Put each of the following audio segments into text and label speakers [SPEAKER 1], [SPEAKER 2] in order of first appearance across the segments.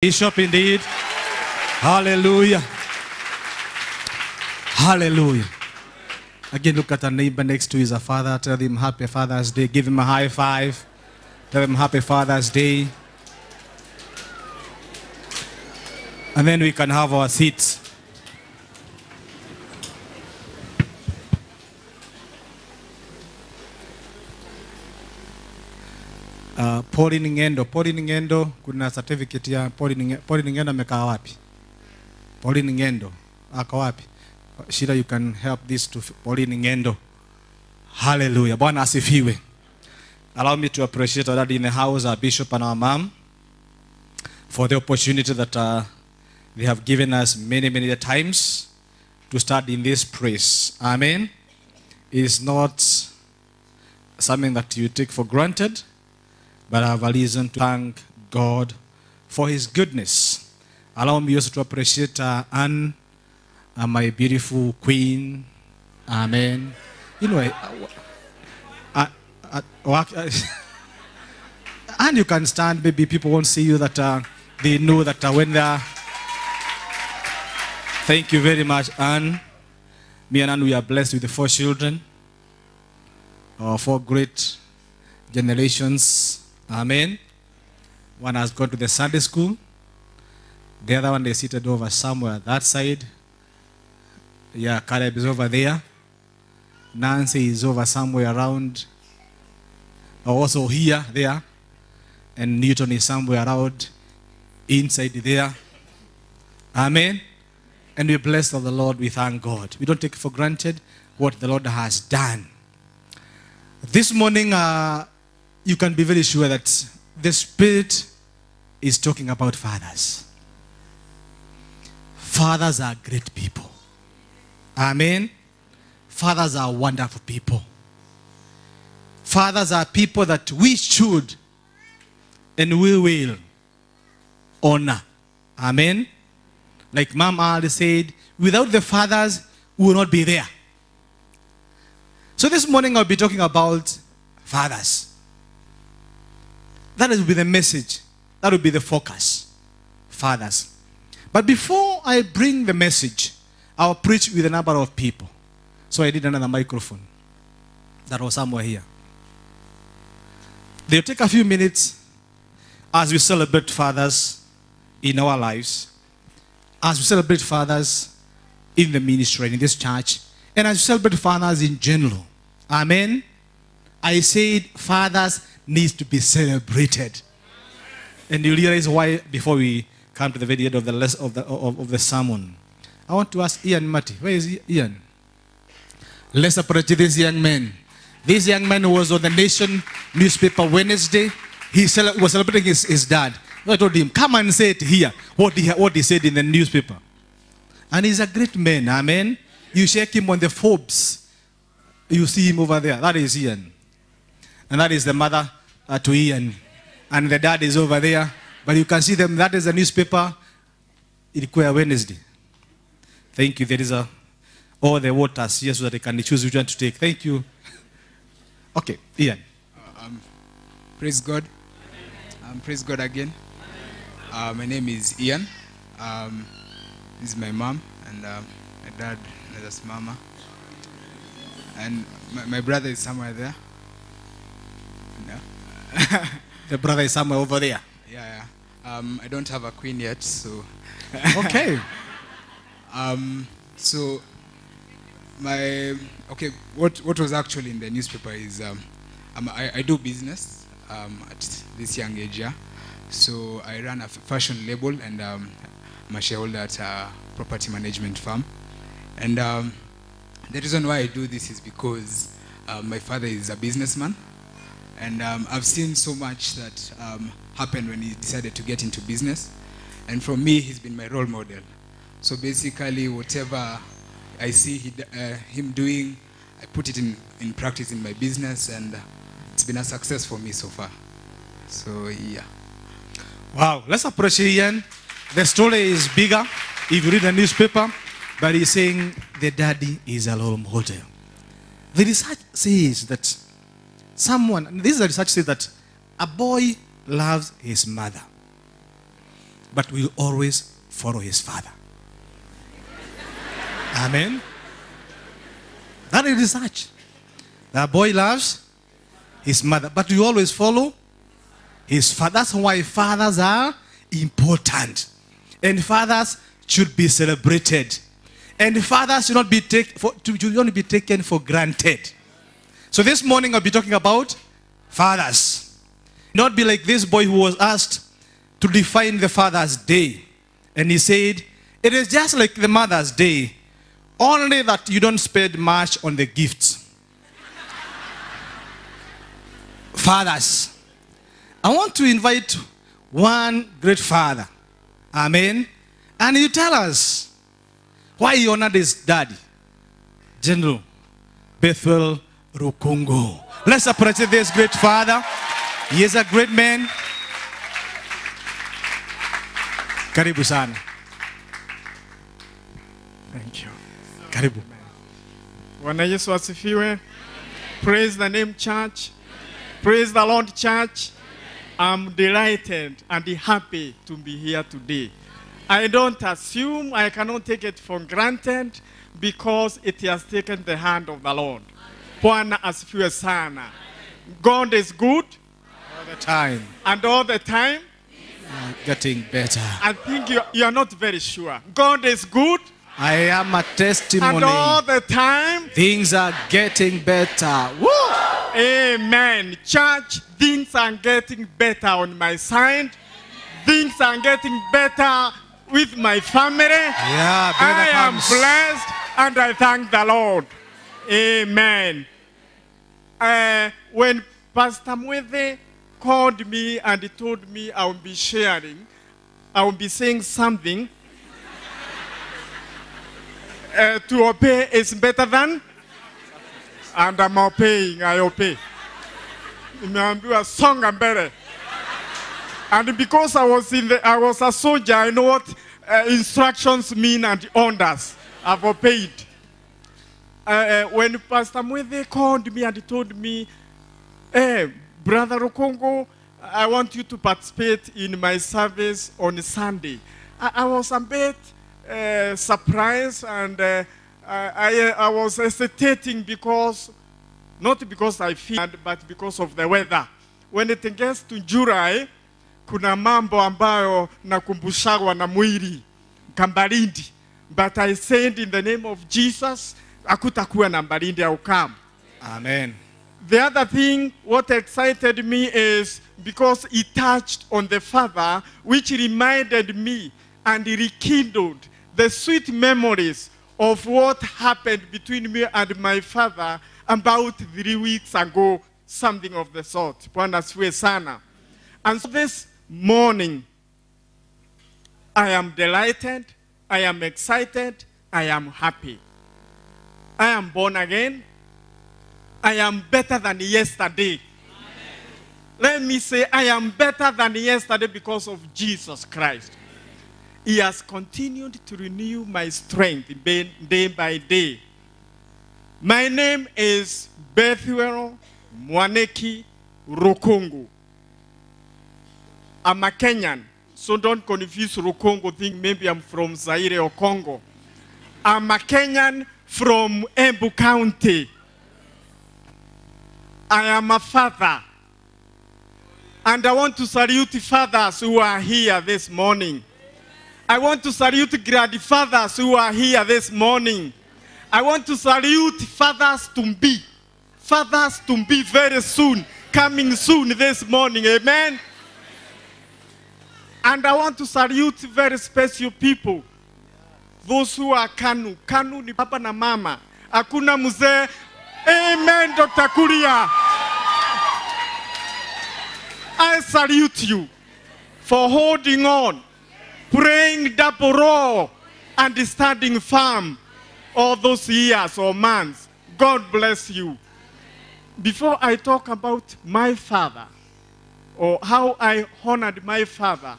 [SPEAKER 1] Bishop indeed. Hallelujah. Hallelujah. Again, look at a neighbor next to you is a father. Tell him happy Father's Day. Give him a high five. Tell him happy Father's Day. And then we can have our seats. Uh, Pauline Ngendo, Pauline Ngendo, kuna certificate ya Pauline Nge- Pauline Ngendo amekaa wapi? Pauline Ngendo ako wapi? Shida, you can help this to Pauline Ngendo. Hallelujah. Bwana asifiwe. Allow me to appreciate our in the house, our bishop and our mom, for the opportunity that uh, they have given us many, many times to start in this praise. Amen. It is not something that you take for granted, but I have a reason to thank God for His goodness. Allow me also to appreciate uh, Anne, uh, my beautiful queen. Amen. You know, I, I, I, I, and you can stand. Maybe people won't see you. That uh, they know that uh, when they are. Thank you very much, Anne. Me and Anne, we are blessed with the four children, uh, four great generations. Amen. One has gone to the Sunday school. The other one they seated over somewhere that side. Yeah, Caleb is over there. Nancy is over somewhere around. Also here, there. And Newton is somewhere around inside there. Amen. And we bless of the Lord, we thank God. We don't take for granted what the Lord has done. This morning, uh, you can be very sure that the Spirit is talking about fathers. Fathers are great people. Amen. Fathers are wonderful people. Fathers are people that we should and we will honor. Amen. Like Mom Ali said, without the fathers, we will not be there. So this morning I'll be talking about fathers. That will be the message. That will be the focus. Fathers. But before I bring the message, I'll preach with a number of people. So I did another microphone that was somewhere here. They'll take a few minutes as we celebrate fathers in our lives, as we celebrate fathers in the ministry and in this church, and as we celebrate fathers in general. Amen. I said fathers needs to be celebrated. And you realize why before we come to the very end of the, les- of the, of, of the sermon. I want to ask Ian Matty. Where is Ian? Let's approach this young man. This young man who was on the Nation newspaper Wednesday. He cele- was celebrating his, his dad. I told him, come and say it here, what he, what he said in the newspaper. And he's a great man, amen. You check him on the Forbes, you see him over there. That is Ian. And that is the mother uh, to Ian. And the dad is over there. But you can see them, that is a newspaper. Ilikuwa Wednesday. Thank you. There is a all the waters here so that I can choose which one to take. Thank you. Okay, Ian.
[SPEAKER 2] Uh, Um, praise God. Um, praise God again. Uh, my name is Ian. Um, this is my mom and um, my dad, and that's mama. And my, my brother is somewhere there. No?
[SPEAKER 1] The brother is somewhere over there.
[SPEAKER 2] yeah, yeah. Um, I don't have a queen yet, so.
[SPEAKER 1] Okay.
[SPEAKER 2] Um, so my okay, what what was actually in the newspaper is um, I, I do business um, at this young age, yeah. So I run a fashion label and um, I'm a shareholder at a property management firm. And um, the reason why I do this is because uh, my father is a businessman, and um, I've seen so much that um, happened when he decided to get into business. And for me, he's been my role model. So basically, whatever I see he, uh, him doing, I put it in, in practice in my business, and uh, it's been a success for me so far. So, yeah.
[SPEAKER 1] Wow. Let's approach Ian. The story is bigger if you read the newspaper, but he's saying the daddy is a role model. The research says that someone, this is the research says that a boy loves his mother. but will always follow his father. Amen. That is research. The boy loves his mother, but we always follow his father. That's why fathers are important. And fathers should be celebrated. And fathers should not be, take, for, should not be taken for granted. So this morning I'll be talking about fathers. Not be like this boy who was asked to define the Father's Day. And he said, It is just like the Mother's Day, only that you don't spend much on the gifts. Fathers, I want to invite one great father. Amen. And you tell us why he honored his daddy, General Bethuel Rukungu. Let's appreciate this great father. He is a great man. Karibu sana.
[SPEAKER 3] Thank you.
[SPEAKER 1] Karibu.
[SPEAKER 3] Bwana Yesu asifiwe. Praise the name church. Praise the Lord church. I'm delighted and happy to be here today. I don't assume, I cannot take it for granted because it has taken the hand of the Lord. Bwana asifiwe sana. God is good
[SPEAKER 1] All the time.
[SPEAKER 3] and all the time.
[SPEAKER 1] Getting better.
[SPEAKER 3] I think you, you are not very sure. God is good
[SPEAKER 1] I am a testimony.
[SPEAKER 3] and all the time.
[SPEAKER 1] Things are getting better. Woo!
[SPEAKER 3] Amen. Church, things are getting better on my side. Things are getting better with my family.
[SPEAKER 1] Yeah,
[SPEAKER 3] I am blessed and I thank the Lord. Amen. Uh, when Pastor Mwithi called me and told me I will be sharing, I will be saying something. Uh, to obey is better than and I'm obeying, I obey. Nimeambiwa songa mbele. And because I was in the, I was a soldier, I know what uh, instructions mean and orders. I've obeyed. Uh, uh, when Pastor Mwede called me and told me, hey, Brother Rukongo, I want you to participate in my service on Sunday. I, I was a bit uh, surprised and uh, I, I, I was hesitating because, not because I feared, but because of the weather. When it gets to July, kuna mambo ambayo nakumbushagwa na mwiri kambarindi. But I said in the name of Jesus, hakutakuwa na baridi au kam.
[SPEAKER 1] Amen.
[SPEAKER 3] The other thing, what excited me is because he touched on the Father, which reminded me and rekindled the sweet memories of what happened between me and my father about three weeks ago, something of the sort. Bwana asifiwe sana. And so this morning, I am delighted, I am excited, I am happy. I am born again, I am better than yesterday. Let me say, I am better than yesterday because of Jesus Christ. He has continued to renew my strength day day by day. My name is Bethuel Mwaneki Rukungu. I'm a Kenyan, so don't confuse Rukungu, think maybe I'm from Zaire or Congo. I'm a Kenyan from Embu County. I am a father. And I want to salute fathers who are here this morning. I want to salute grandfathers who are here this morning. I want to salute fathers to be. Fathers to be very soon, coming soon this morning. Amen. And I want to salute very special people. Those who are Kanu. Kanu ni papa na mama. Hakuna mzee. Amen, Dr. Kuria. I salute you for holding on, praying double row, and standing firm all those years or months. God bless you. Before I talk about my father or how I honored my father,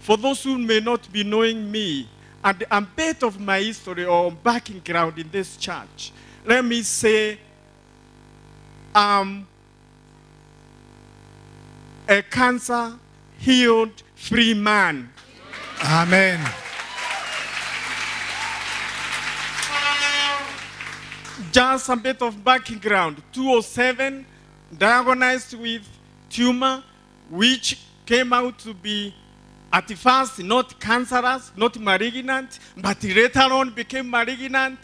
[SPEAKER 3] for those who may not be knowing me and a bit of my history or background in this church, let me say I'm a cancer healed free man.
[SPEAKER 1] Amen.
[SPEAKER 3] Just a bit of background. 207, diagnosed with tumor, which came out to be at first not cancerous, not malignant, but later on became malignant,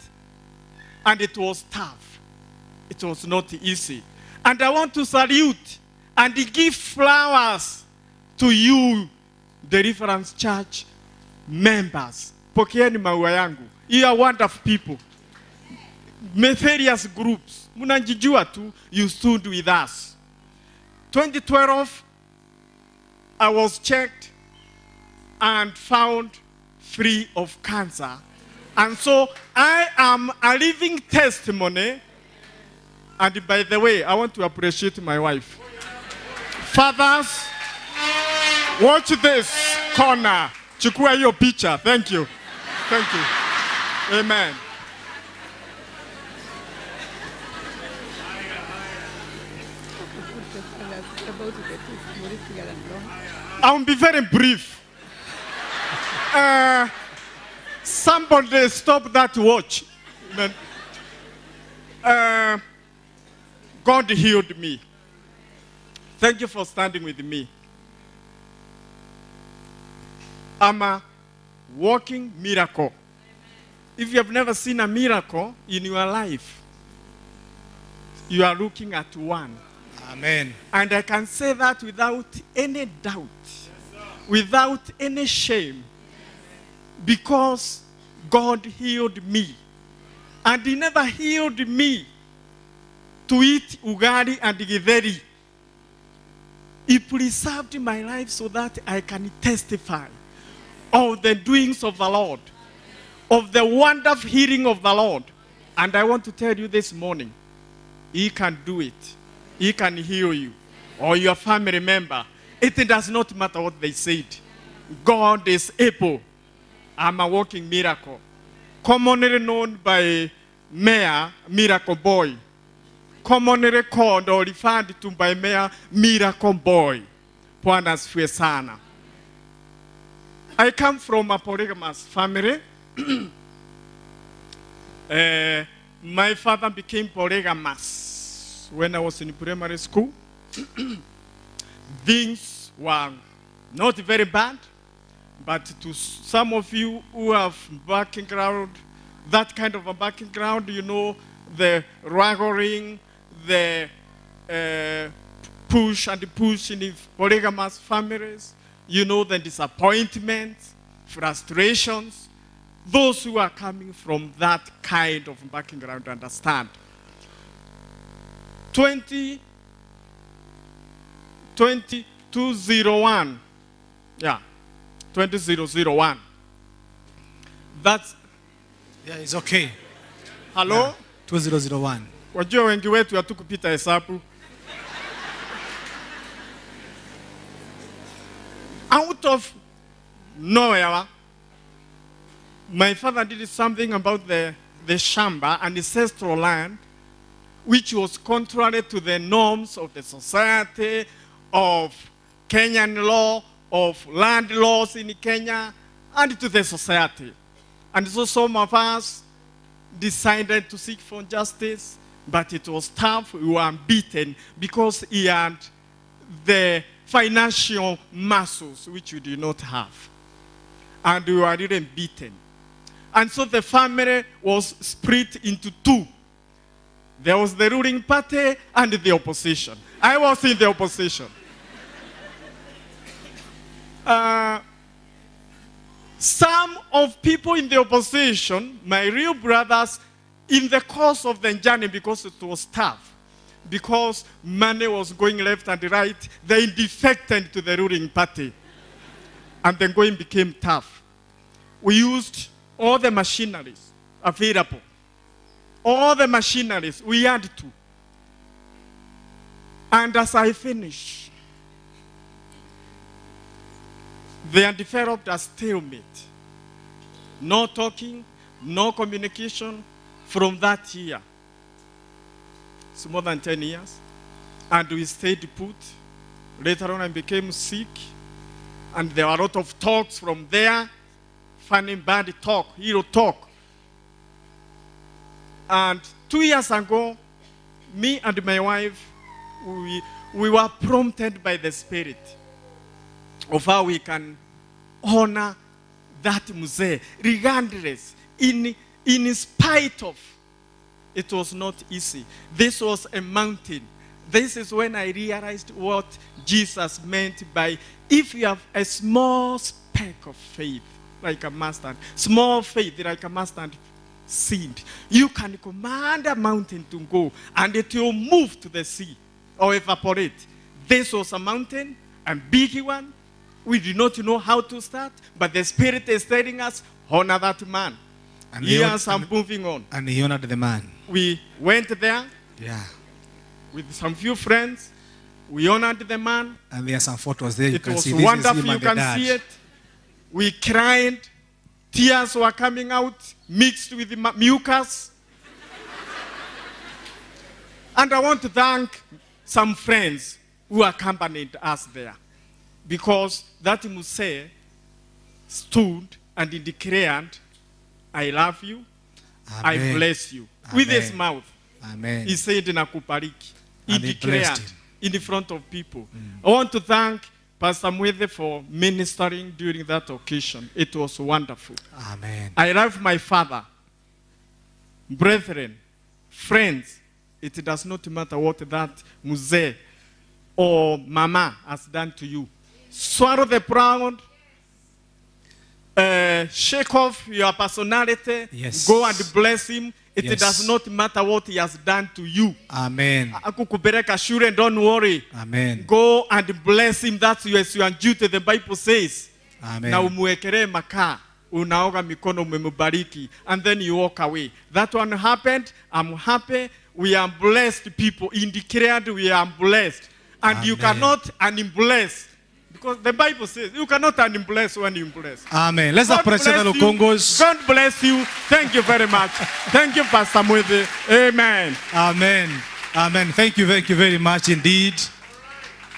[SPEAKER 3] and it was tough. It was not easy. And I want to salute and give flowers to you, Deliverance Church members. Pokeeni maua yangu. You are wonderful people. Various groups. Mnajijua tu, you stood with us. 2012, I was checked and found free of cancer. And so I am a living testimony. And by the way, I want to appreciate my wife. Fathers, watch this corner. Chukua your picture. Thank you. Thank you. Amen. I'll be very brief. Uh, somebody stop that watch. Uh, God healed me. Thank you for standing with me. I'm a walking miracle. If you have never seen a miracle in your life, you are looking at one.
[SPEAKER 1] Amen.
[SPEAKER 3] And I can say that without any doubt, without any shame, because God healed me. And He never healed me to eat ugali and githeri. He preserved my life so that I can testify of the doings of the Lord, of the wonderful healing of the Lord. And I want to tell you this morning, He can do it. He can heal you or your family member. It does not matter what they said. God is able. I'm a walking miracle. Commonly known by Mayor Miracle Boy. Commonly called or referred to by Mayor Miracle Boy. Bwana asifiwe sana. I come from a polygamous family. Uh, my father became polygamous when I was in primary school. Things were not very bad, but to some of you who have background, that kind of a background, you know, the ragging, the uh, push and push in polygamous families, you know, the disappointments, frustrations, those who are coming from that kind of background understand. 20, 2201. Yeah, 20001. That's,
[SPEAKER 1] Yeah, it's okay.
[SPEAKER 3] hello?
[SPEAKER 1] 2001.
[SPEAKER 3] Wajua wengi wetu hatukupita hesabu. Out of nowhere, my father did something about the, the shamba, an ancestral land, which was contrary to the norms of the society, of Kenyan law, of land laws in Kenya, and to the society. And so some of us decided to seek for justice, but it was tough. We were beaten because he had the financial muscles which we did not have. And we were really beaten. And so the family was split into two. There was the ruling party and the opposition. I was in the opposition. Uh, some of people in the opposition, my real brothers, in the course of the journey, because it was tough, because money was going left and right, they defected to the ruling party. And then going became tough. We used all the machineries available. All the machineries we had to. And as I finish, they developed a stalemate. No talking, no communication from that year. It's more than 10 years. And we stayed put. Later on, I became sick. And there were a lot of talks from there, funny bad talk, hero talk. And two years ago, me and my wife, we, we were prompted by the Spirit of how we can honor that mzee, regardless, in, in spite of. It was not easy. This was a mountain. This is when I realized what Jesus meant by if you have a small speck of faith, like a mustard, small faith, like a mustard seed, you can command a mountain to go and it will move to the sea or evaporate. This was a mountain, a big one. We did not know how to start, but the Spirit is telling us, honor that man.
[SPEAKER 1] And he
[SPEAKER 3] Years I'm moving on.
[SPEAKER 1] And he honored the man.
[SPEAKER 3] We went there
[SPEAKER 1] Yeah.
[SPEAKER 3] with some few friends. We honored the man.
[SPEAKER 1] And there are some photos there. You
[SPEAKER 3] It
[SPEAKER 1] can
[SPEAKER 3] was
[SPEAKER 1] see this
[SPEAKER 3] wonderful. You can
[SPEAKER 1] dad.
[SPEAKER 3] see it. We cried. Tears were coming out, mixed with the mucus. and I want to thank some friends who accompanied us there. Because that Muse stood and declared, I love you, I bless you. With his mouth.
[SPEAKER 1] Amen.
[SPEAKER 3] He said nakubariki. He
[SPEAKER 1] And he
[SPEAKER 3] declared in the front of people. Mm. I want to thank Pastor Mwithi for ministering during that occasion. It was wonderful.
[SPEAKER 1] Amen.
[SPEAKER 3] I love my father, brethren, friends. It does not matter what that muzee or mama has done to you. Swallow the proud, uh, shake off your personality,
[SPEAKER 1] Yes.
[SPEAKER 3] go and bless him. It
[SPEAKER 1] Yes.
[SPEAKER 3] does not matter what he has done to you.
[SPEAKER 1] Amen.
[SPEAKER 3] Akukupeleka shule, don't worry.
[SPEAKER 1] Amen.
[SPEAKER 3] Go and bless him. That's your, duty, the Bible says.
[SPEAKER 1] Amen.
[SPEAKER 3] Na umwekelee makaa, unaoga mikono umembariki, and then you walk away. That one happened. I'm happy. We are blessed people. In declared we are blessed. And
[SPEAKER 1] Amen.
[SPEAKER 3] you cannot unbless. Because the Bible says you cannot unbless when you bless.
[SPEAKER 1] Amen. Let's
[SPEAKER 3] God
[SPEAKER 1] appreciate the. Rukungus.
[SPEAKER 3] God bless you. Thank you very much. Thank you, Pastor Mwithi. Amen.
[SPEAKER 1] Amen. Amen. Thank you, thank you very much indeed.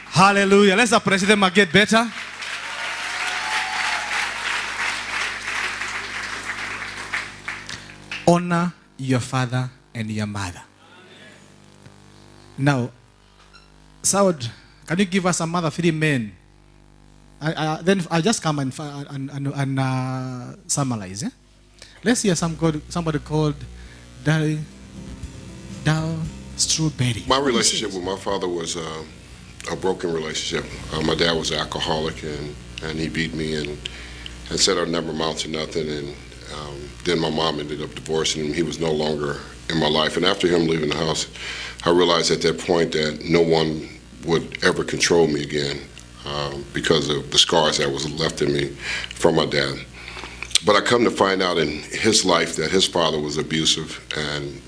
[SPEAKER 1] Hallelujah. Let's appreciate them and get better. Honor your father and your mother. Now, Saud, can you give us some other three men? I, I, then I'll just come and, and, and, and uh, summarize. Eh? Let's hear some called, somebody called Darry Dow Strawberry.
[SPEAKER 4] My relationship with my father was uh, a broken relationship. Uh, my dad was an alcoholic, and, and he beat me and, and said I'd never amount to nothing. And um, then my mom ended up divorcing him. He was no longer in my life. And after him leaving the house, I realized at that point that no one would ever control me again um, because of the scars that was left in me from my dad. But I come to find out in his life that his father was abusive and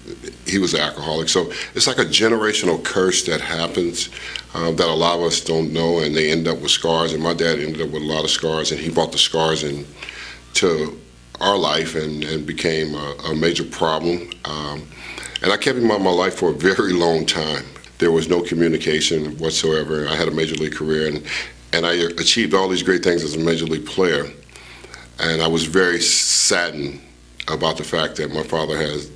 [SPEAKER 4] he was an alcoholic. So it's like a generational curse that happens uh, that a lot of us don't know, and they end up with scars. And my dad ended up with a lot of scars, and he brought the scars into our life and, and became a, a major problem. Um, and I kept him out of my life for a very long time. There was no communication whatsoever. I had a major league career, and, and I achieved all these great things as a major league player. And I was very saddened about the fact that my father has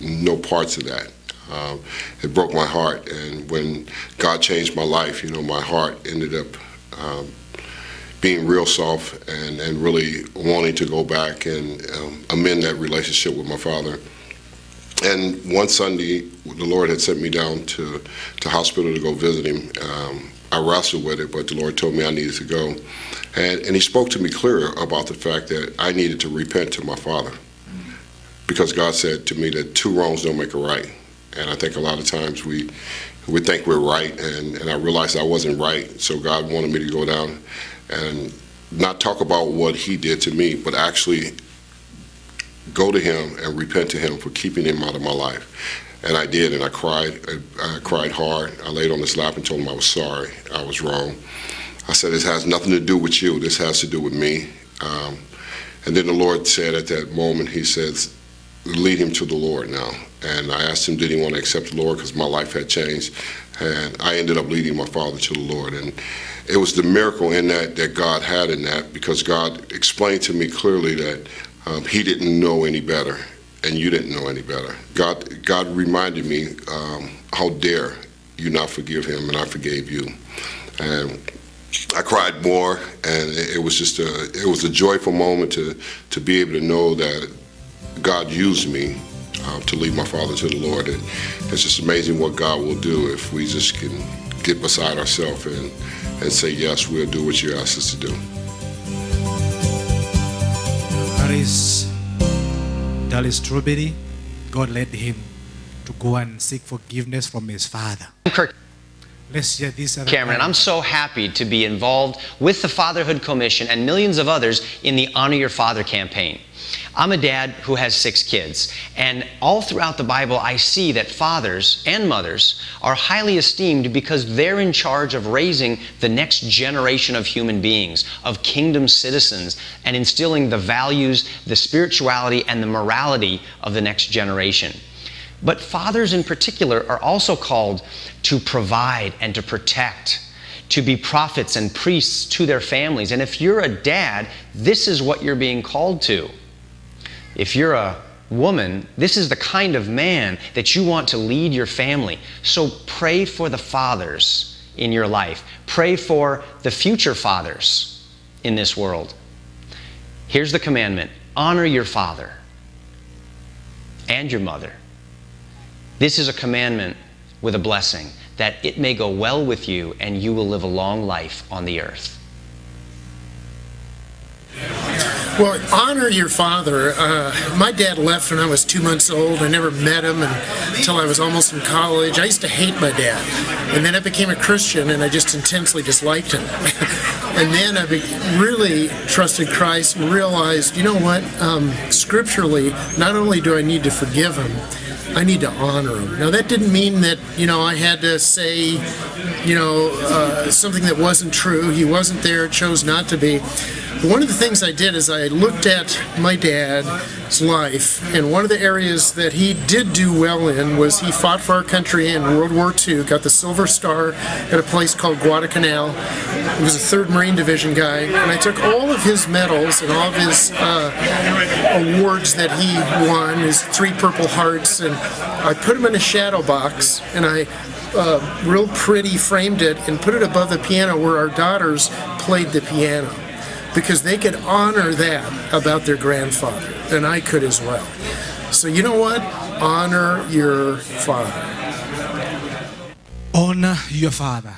[SPEAKER 4] no parts of that. Um, it broke my heart. And when God changed my life, you know, my heart ended up um, being real soft and, and really wanting to go back and um, amend that relationship with my father. And one Sunday, the Lord had sent me down to, to hospital to go visit him. Um, I wrestled with it, but the Lord told me I needed to go. And, and he spoke to me clear about the fact that I needed to repent to my father. Because God said to me that two wrongs don't make a right. And I think a lot of times we, we think we're right, and, and I realized I wasn't right. So God wanted me to go down and not talk about what he did to me, but actually go to him and repent to him for keeping him out of my life. And I did, and I cried. I, I cried hard. I laid on his lap and told him I was sorry. I was wrong. I said, This has nothing to do with you. This has to do with me. Um, and then the Lord said at that moment, He says, Lead him to the Lord now. And I asked him, Did he want to accept the Lord? Because my life had changed. and I ended up leading my father to the Lord. And it was the miracle in that that God had in that because God explained to me clearly that um, He didn't know any better, and you didn't know any better. God, God reminded me, um, how dare you not forgive him, and I forgave you. And I cried more, and it was just a it was a joyful moment to to be able to know that God used me uh, to lead my father to the Lord. And it's just amazing what God will do if we just can get beside ourselves and and say yes, we'll do what you ask us to do.
[SPEAKER 1] Paris Dallas Strawberry, God led him to go and seek forgiveness from his father.
[SPEAKER 5] Kirk
[SPEAKER 1] Let's hear this. other
[SPEAKER 5] Cameron, and I'm so happy to be involved with the Fatherhood Commission and millions of others in the Honor Your Father campaign. I'm a dad who has six kids, and all throughout the Bible, I see that fathers and mothers are highly esteemed because they're in charge of raising the next generation of human beings, of kingdom citizens, and instilling the values, the spirituality, and the morality of the next generation. But fathers in particular are also called to provide and to protect, to be prophets and priests to their families. And if you're a dad, this is what you're being called to. If you're a woman, this is the kind of man that you want to lead your family. So pray for the fathers in your life. Pray for the future fathers in this world. Here's the commandment honor your father and your mother. This is a commandment with a blessing that it may go well with you and you will live a long life on the earth.
[SPEAKER 6] Well, honor your father. Uh, my dad left when I was two months old. I never met him until I was almost in college. I used to hate my dad. And then I became a Christian and I just intensely disliked him. and then I really trusted Christ and realized, you know what? Um, scripturally, not only do I need to forgive him, I need to honor him. Now, that didn't mean that, you know, I had to say, you know, uh, something that wasn't true. He wasn't there, chose not to be. One of the things I did is I looked at my dad's life, and one of the areas that he did do well in was he fought for our country in World War II, got the Silver Star at a place called Guadalcanal. He was a 3rd Marine Division guy, and I took all of his medals and all of his uh, awards that he won, his three Purple Hearts, and I put them in a shadow box, and I uh, real pretty framed it and put it above the piano where our daughters played the piano because they could honor that about their grandfather, and I could as well. So you know what? Honor your father.
[SPEAKER 1] Honor your father.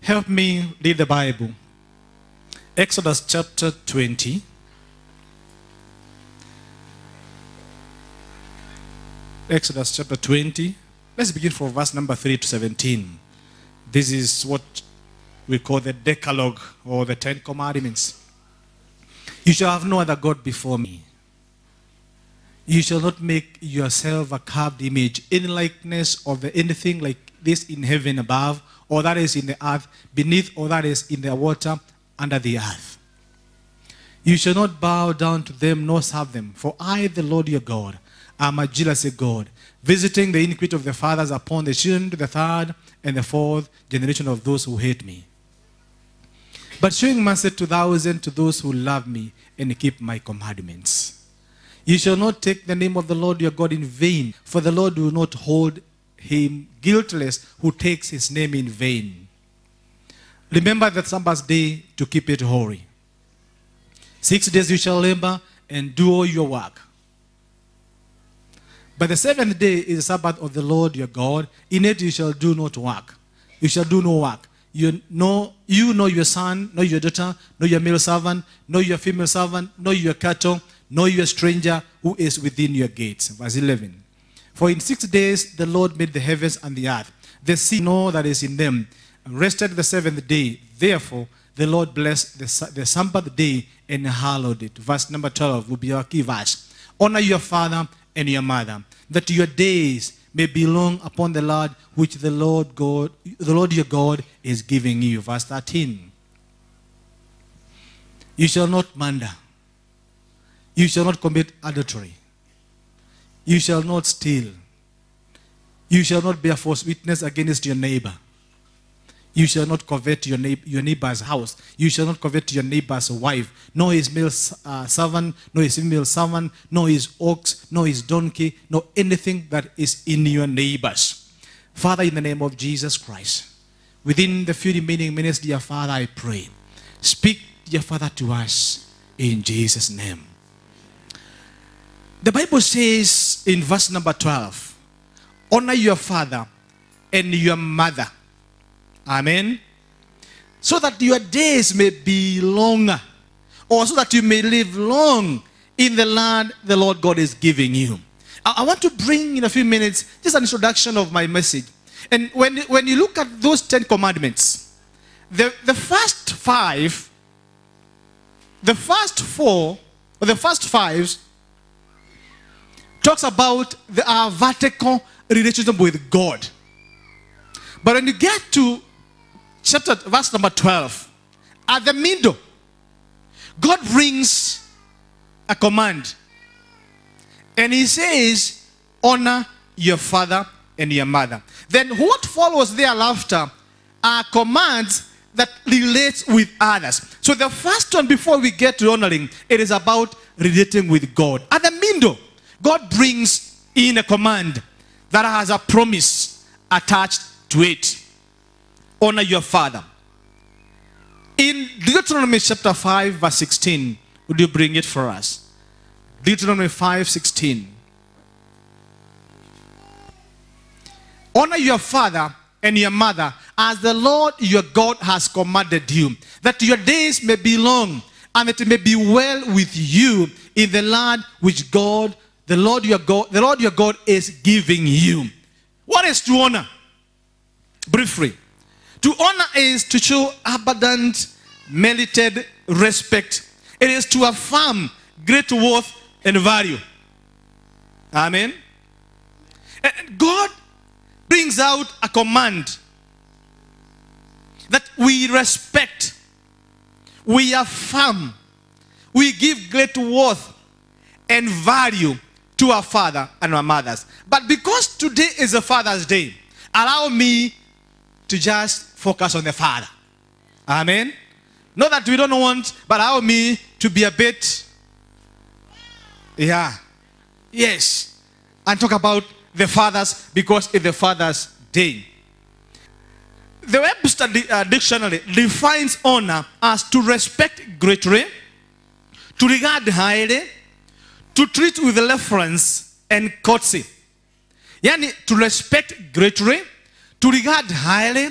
[SPEAKER 1] Help me read the Bible. Exodus chapter 20. Exodus chapter 20. Let's begin from verse number 3 to 17. This is what we call the Decalogue or the Ten Commandments. You shall have no other God before me. You shall not make yourself a carved image, in likeness of anything like this in heaven above, or that is in the earth beneath, or that is in the water under the earth. You shall not bow down to them nor serve them, for I, the Lord your God, am a jealous God, visiting the iniquity of the fathers upon the children to the third and the fourth generation of those who hate me. But showing mercy to thousands to those who love me and keep my commandments. You shall not take the name of the Lord your God in vain, for the Lord will not hold him guiltless who takes his name in vain. Remember the Sabbath day to keep it holy. Six days you shall labor and do all your work. But the seventh day is the Sabbath of the Lord your God. In it you shall do not work. You shall do no work. You know, you know your son, know your daughter, know your male servant, know your female servant, know your cattle, know your stranger who is within your gates. Verse 11. For in six days the Lord made the heavens and the earth, the sea, all that is in them, and rested the seventh day. Therefore, the Lord blessed the, the Sabbath day and hallowed it. Verse number 12 will be our key verse. Honor your father and your mother, that your days may belong upon the Lord which the Lord God, the Lord your God is giving you. Verse 13. You shall not murder. You shall not commit adultery. You shall not steal. You shall not bear false witness against your neighbor. You shall not covet your, neigh- your neighbor's house. You shall not covet your neighbor's wife, nor his male uh, servant, nor his female servant, nor his ox, nor his donkey, nor anything that is in your neighbor's. Father, in the name of Jesus Christ, within the few remaining minutes, dear Father, I pray. Speak, dear Father, to us in Jesus' name. The Bible says in verse number 12, honor your father and your mother. Amen. So that your days may be longer, or so that you may live long in the land the Lord God is giving you. I, want to bring in a few minutes just an introduction of my message. And when, when you look at those Ten Commandments, the, the first five, the first four, or the first five, talks about the, our vertical relationship with God. But when you get to chapter verse number 12, at the middle, God brings a command. And he says, honor your father and your mother. Then what follows thereafter are commands that relates with others. So the first one before we get to honoring, it is about relating with God. At the middle, God brings in a command that has a promise attached to it. Honor your father. In Deuteronomy chapter 5, verse 16, would you bring it for us? Deuteronomy 5, 16. Honor your father and your mother as the Lord your God has commanded you, that your days may be long and that it may be well with you in the land which God, the Lord your God, the Lord your God is giving you. What is to honor? Briefly, to honor is to show abundant, merited respect. It is to affirm great worth and value. Amen. And God brings out a command that we respect, we affirm, we give great worth and value to our father and our mothers. But because today is a Father's Day, allow me to just focus on the Father. Amen. Not that we don't want, but allow me to be a bit, yeah, yes, and talk about the fathers because it's the Father's Day. The Webster uh, Dictionary defines honor as to respect greatly, to regard highly, to treat with reverence and courtesy. Yani, to respect greatly, to regard highly,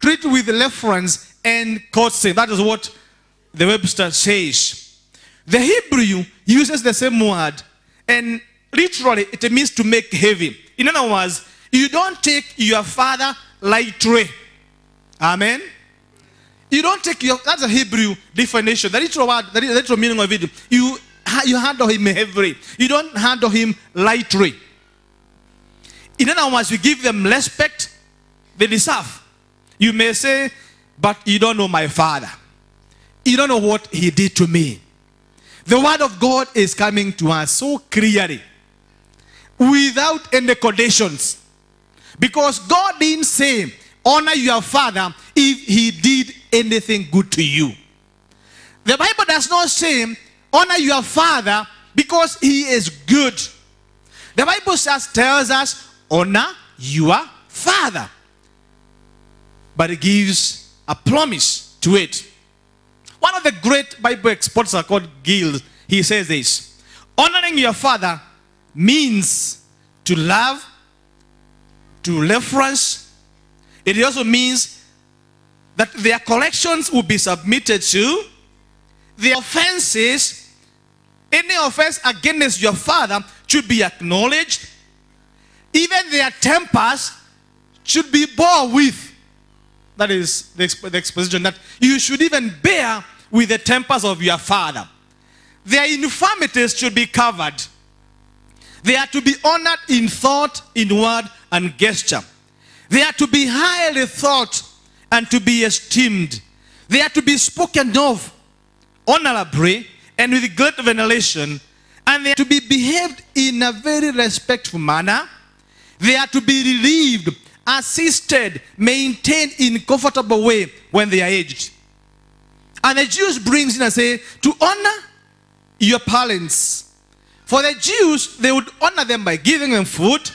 [SPEAKER 1] treat with reverence and courtesy. That is what the Webster says. The Hebrew uses the same word, and literally it means to make heavy. In other words, you don't take your father lightly. Amen. You don't take your that's a Hebrew definition. The literal word, the literal meaning of it. You you handle him heavily. You don't handle him lightly. In other words, you give them respect they deserve. You may say, but you don't know my father. You don't know what he did to me. The word of God is coming to us so clearly without any conditions. Because God didn't say, honor your father if he did anything good to you. The Bible does not say, honor your father because he is good. The Bible just tells us, honor your father. But it gives a promise to it. One of the great Bible experts are called Gill. He says this honoring your father means to love, to reference. It also means that their collections will be submitted to. The offenses, any offense against your father should be acknowledged. Even their tempers should be borne with. That is the, exp- the exposition that you should even bear with the tempers of your father. Their infirmities should be covered. They are to be honored in thought, in word, and gesture. They are to be highly thought and to be esteemed. They are to be spoken of honorably and with great veneration. And they are to be behaved in a very respectful manner. They are to be relieved, assisted, maintained in comfortable way when they are aged. And the Jews brings in and say, to honor your parents. For the Jews, they would honor them by giving them food,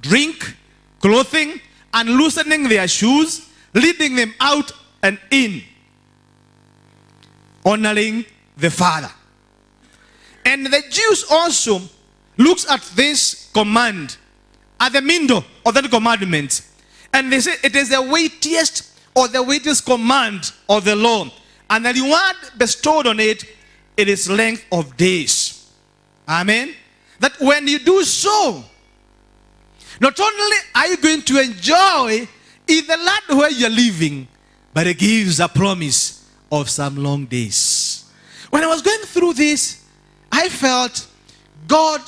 [SPEAKER 1] drink, clothing, and loosening their shoes, leading them out and in. Honoring the father. And the Jews also looks at this command at the middle of that commandment. And they say it is the weightiest or the weightiest command of the law. And the reward bestowed on it, it is length of days. Amen. That when you do so, not only are you going to enjoy in the land where you're living, but it gives a promise of some long days. When I was going through this, I felt, God,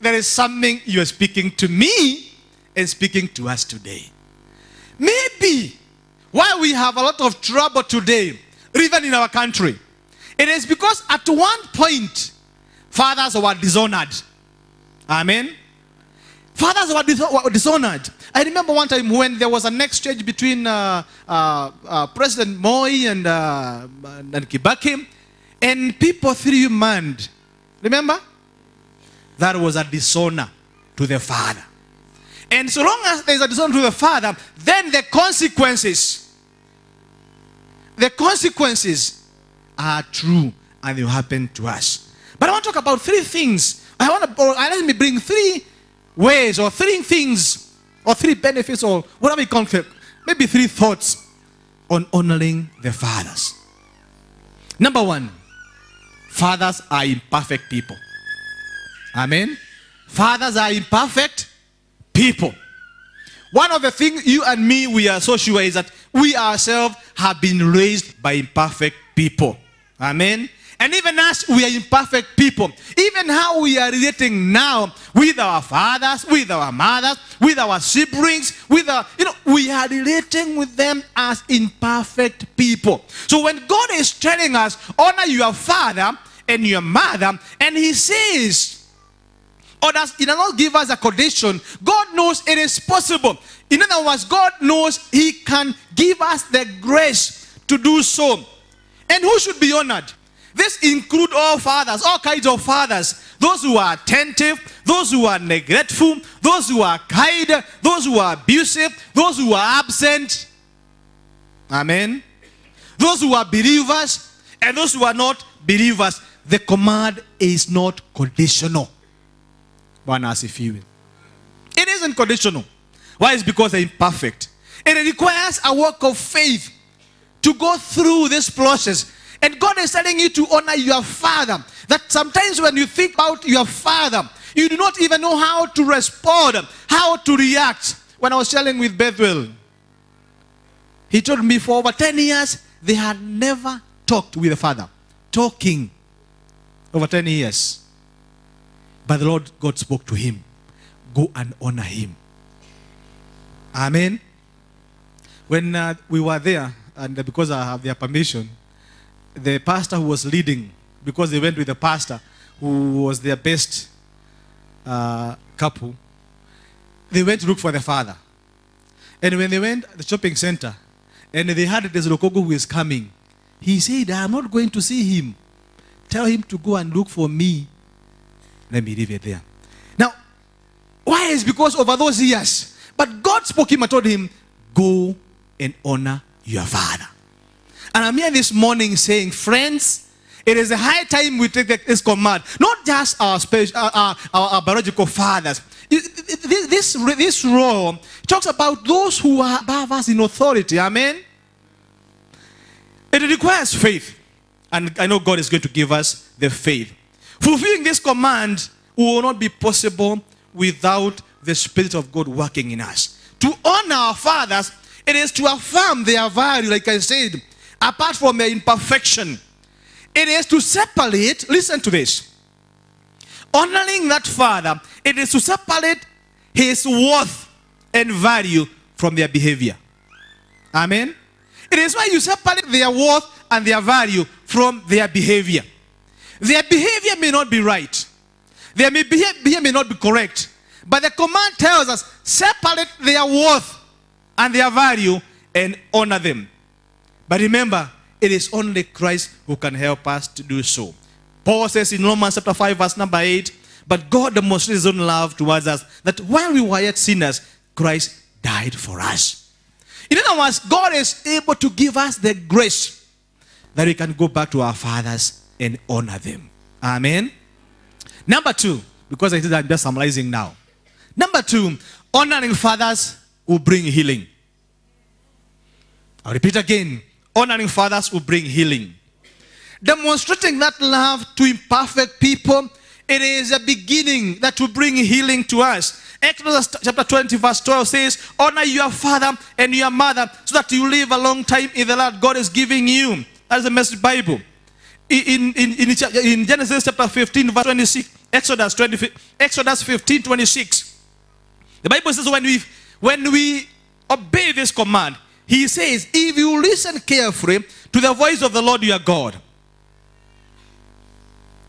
[SPEAKER 1] there is something you are speaking to me and speaking to us today. Maybe why we have a lot of trouble today, even in our country, it is because at one point, fathers were dishonored. Amen. Fathers were, dis- were dishonored. I remember one time when there was an exchange between uh, uh, uh, President Moi and, uh, and Kibaki, and people threw mud. Remember? That was a dishonor to the father. And so long as there's a dishonor to the father, then the consequences, the consequences are true and they will happen to us. But I want to talk about three things. I want to, or uh, let me bring three ways or three things or three benefits or whatever you call it. Maybe three thoughts on honoring the fathers. Number one, fathers are imperfect people. Amen. Fathers are imperfect people. One of the things you and me we are so sure is that we ourselves have been raised by imperfect people. Amen. And even us, we are imperfect people, even how we are relating now with our fathers, with our mothers, with our siblings, with our, you know, we are relating with them as imperfect people. So when God is telling us, honor your father and your mother, and he says, or he does not give us a condition. God knows it is possible. In other words, God knows He can give us the grace to do so. And who should be honored? This include all fathers, all kinds of fathers. Those who are attentive, those who are neglectful, those who are kind, those who are abusive, those who are absent. Amen. Those who are believers and those who are not believers. The command is not conditional. Bwana asifiwe. It isn't conditional. Why? It's because they're imperfect. It requires a work of faith to go through this process. And God is telling you to honor your father. That sometimes when you think about your father, you do not even know how to respond, how to react. When I was sharing with Bethel, he told me for over 10 years, they had never talked with the father. Talking over 10 years. But the Lord God spoke to him. Go and honor him. Amen. When uh, we were there, and because I have their permission, the pastor who was leading, because they went with the pastor who was their best uh, couple, they went to look for the father. And when they went to the shopping center, and they heard there's who is coming, he said, I'm not going to see him. Tell him to go and look for me let me leave it there. Now, why is because over those years, but God spoke him and told him, Go and honor your father. And I'm here this morning saying, friends, it is a high time we take this command, not just our, special, our, uh, uh, our, our biological fathers. This, this, this role talks about those who are above us in authority. Amen. It requires faith. And I know God is going to give us the faith. Fulfilling this command will not be possible without the Spirit of God working in us. To honor our fathers, it is to affirm their value, like I said, apart from their imperfection. It is to separate, listen to this. Honoring that father, it is to separate his worth and value from their behavior. Amen. It is why you separate their worth and their value from their behavior. Their behavior may not be right. Their behavior may not be correct. But the command tells us separate their worth and their value and honor them. But remember, it is only Christ who can help us to do so. Paul says in Romans chapter 5, verse number 8, but God demonstrates his own love towards us, that while we were yet sinners, Christ died for us. In other words, God is able to give us the grace that we can go back to our fathers and honor them. Amen. Number two, because I said I'm just summarizing now. Number two, honoring fathers will bring healing. I'll repeat again. Honoring fathers will bring healing. Demonstrating that love to imperfect people, it is a beginning that will bring healing to us. Exodus chapter 20, verse 12 says, Honor your father and your mother so that you live a long time in the land God is giving you. That's the message Bible. In, in, in, Genesis chapter 15, verse 26, Exodus, 20, Exodus 15, 26, the Bible says when we, when we obey this command, he says, if you listen carefully to the voice of the Lord your God,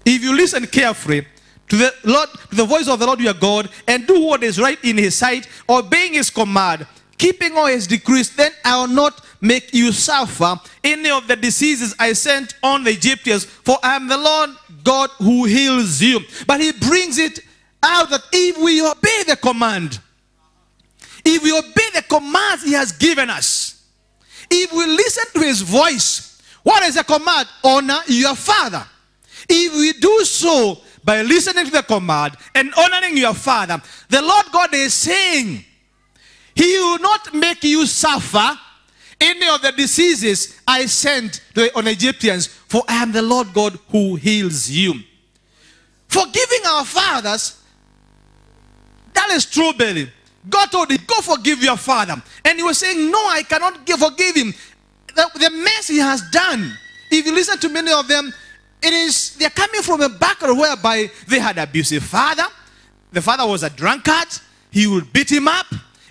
[SPEAKER 1] if you listen carefully to the Lord, to the voice of the Lord your God, and do what is right in his sight, obeying his command, keeping all his decrees, then I will not make you suffer any of the diseases I sent on the Egyptians, for I am the Lord God who heals you. But he brings it out that if we obey the command, if we obey the commands he has given us, if we listen to his voice, what is the command? Honor your father. If we do so by listening to the command and honoring your father, the Lord God is saying, He will not make you suffer any of the diseases I sent to, on Egyptians, for I am the Lord God who heals you. Forgiving our fathers, that is true, Billy. God told him, Go forgive your father. And he was saying, No, I cannot give, forgive him. The, the mess he has done. If you listen to many of them, it is they're coming from a background whereby they had abusive father. The father was a drunkard. He would beat him up.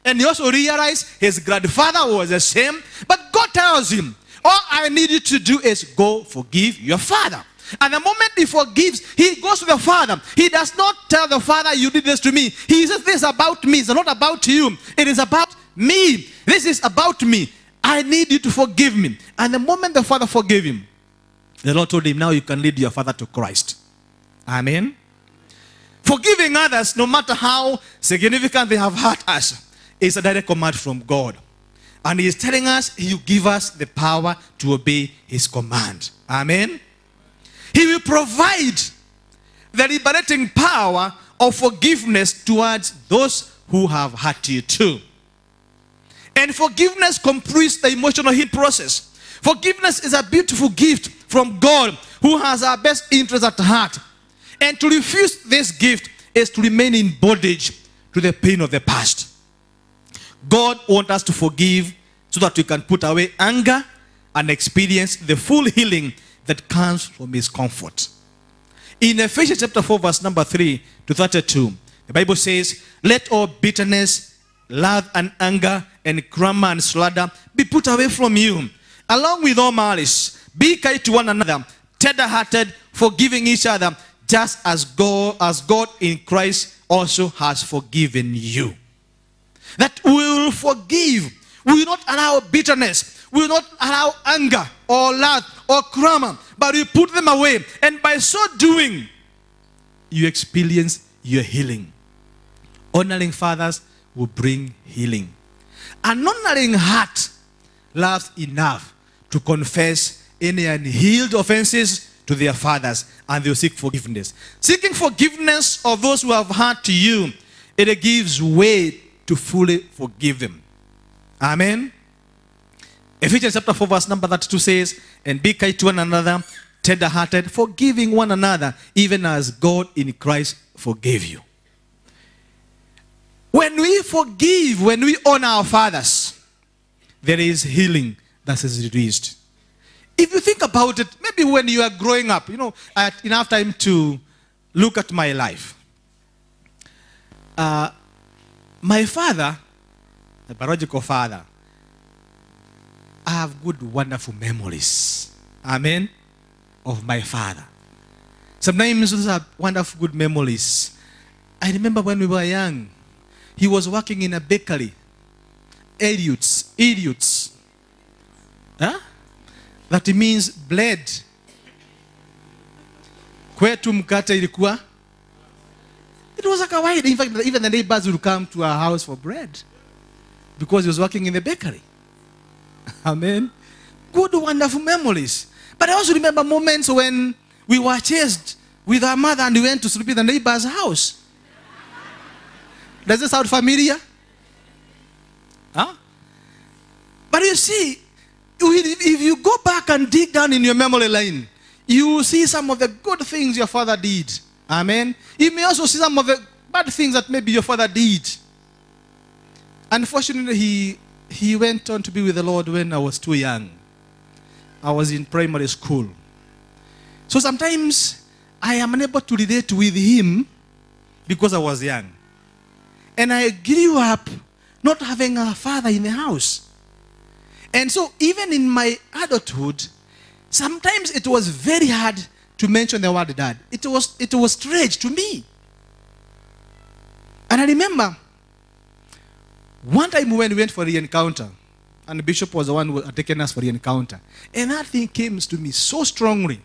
[SPEAKER 1] And he also realized his grandfather was the same. But God tells him, All I need you to do is go forgive your father. And the moment he forgives, he goes to the father. He does not tell the father, You did this to me. He says, This is about me. It's not about you. It is about me. This is about me. I need you to forgive me. And the moment the father forgave him, the Lord told him, Now you can lead your father to Christ. Amen. Forgiving others, no matter how significant they have hurt us, is a direct command from God. And He is telling us He will give us the power to obey His command. Amen. He will provide the liberating power of forgiveness towards those who have hurt you too. And forgiveness completes the emotional healing process. Forgiveness is a beautiful gift from God who has our best interest at heart. And to refuse this gift is to remain in bondage to the pain of the past. God wants us to forgive so that we can put away anger and experience the full healing that comes from His comfort. In Ephesians chapter 4, verse number 3 to 32, the Bible says, Let all bitterness, love and anger, and clamor and slander be put away from you, along with all malice. Be kind to one another, tender-hearted, forgiving each other, just as God, as God in Christ also has forgiven you. That we will forgive. We will not allow bitterness. We will not allow anger or love or clamor, but we put them away. And by so doing, you experience your healing. Honoring fathers will bring healing. An honoring heart loves enough to confess any unhealed offenses to their fathers and they'll seek forgiveness. Seeking forgiveness of those who have hurt you, it gives way to fully forgive them. Amen. Ephesians chapter 4, verse number 32 says, And be kind to one another, tender hearted, forgiving one another, even as God in Christ forgave you. When we forgive, when we honor our fathers, there is healing that is released. If you think about it, maybe when you are growing up, you know, I had enough time to look at my life. Uh, my father, the biological father, I have good, wonderful memories. Amen. Of my father. Sometimes those are wonderful, good memories. I remember when we were young, he was working in a bakery. Idiots, idiots. Huh? That means bread. Kwetu mkate ilikuwa it was like a kawaida. In fact, even the neighbors would come to our house for bread because he was working in the bakery. Amen. Good, wonderful memories. But I also remember moments when we were chased with our mother and we went to sleep in the neighbor's house. Does this sound familiar? Huh? But you see, if you go back and dig down in your memory line, you will see some of the good things your father did. Amen. You may also see some of the bad things that maybe your father did. Unfortunately, he, he went on to be with the Lord when I was too young. I was in primary school. So sometimes I am unable to relate with him because I was young. And I grew up not having a father in the house. And so even in my adulthood, sometimes it was very hard to mention the word dad. It was, it was strange to me. And I remember one time when we went for the encounter, and the bishop was the one who had taken us for the encounter. And that thing came to me so strongly